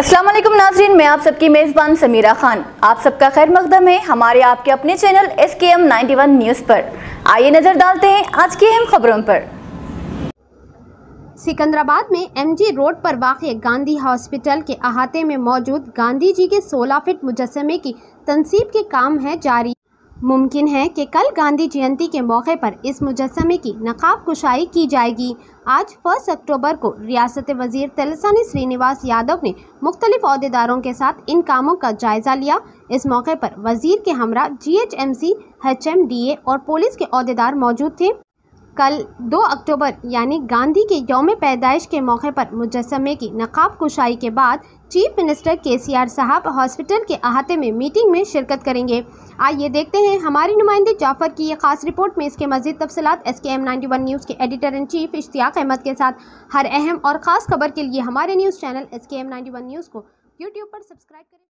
अस्सलाम वालेकुम नाजरीन, मैं आप सबकी मेज़बान समीरा खान। आप सबका खैर मकदम है हमारे आपके अपने channel S K M ninety one news पर। आइए नज़र डालते हैं आज की अहम खबरों पर। सिकंदराबाद में एमजी रोड पर वाक़ गांधी हॉस्पिटल के अहाते में मौजूद गांधी जी के सोलह फिट मुजस्मे की तनसीब के काम है जारी। मुमकिन है कि कल गांधी जयंती के मौके पर इस मुजस्मे की नकाब कुशाई की जाएगी। आज फ़र्स्ट अक्टूबर को रियासत वज़ीर तेलसानी श्रीनिवास यादव ने मुख्तलिफ़ अहदेदारों के साथ इन कामों का जायज़ा लिया। इस मौके पर वज़ीर के हमरा G H M C H M D A और पुलिस के अहदेदार मौजूद थे। कल 2 अक्टूबर, यानी गांधी के यौम पैदाइश के मौके पर मुजस्मे की नकाब कुशाई के बाद चीफ मिनिस्टर केसीआर साहब हॉस्पिटल के अहाते में मीटिंग में शिरकत करेंगे। आइए देखते हैं हमारी नुमाइंदे जाफ़र की ये खास रिपोर्ट में इसके मजीद तफसलत। S K M ninety one news के editor in chief Ishtiyaq Ahmed के साथ हर अहम और ख़ास खबर के लिए हमारे news channel S K M ninety one news को यूट्यूब पर सब्सक्राइब करें।